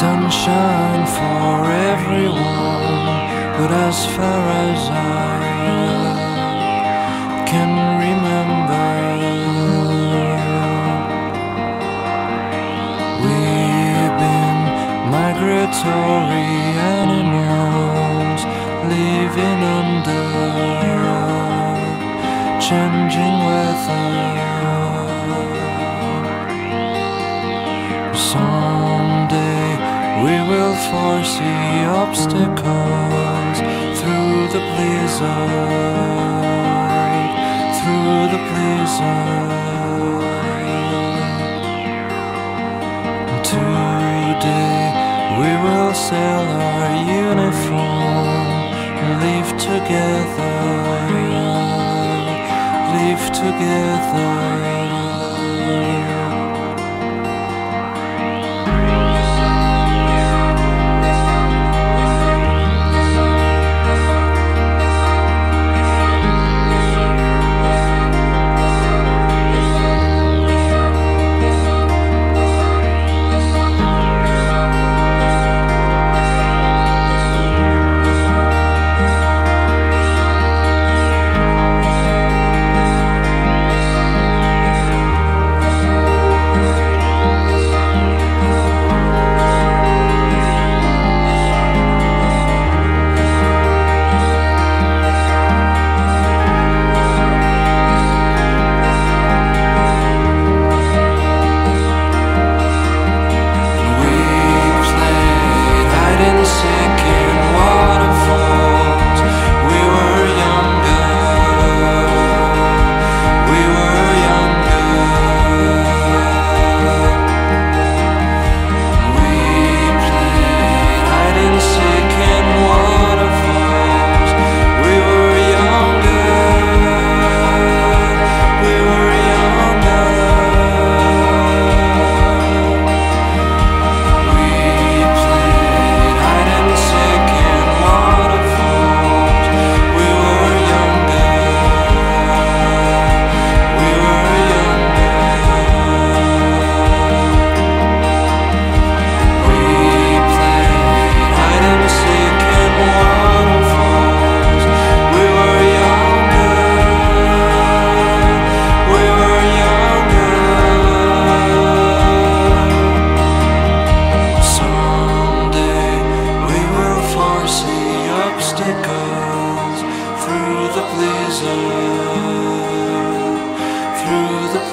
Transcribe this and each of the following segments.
sunshine for everyone, but as far as I can remember. predatory animals living under your changing weather. Someday we will foresee obstacles through the blizzard, through the blizzard. We will sell our uniform, live together, live together.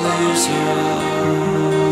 closer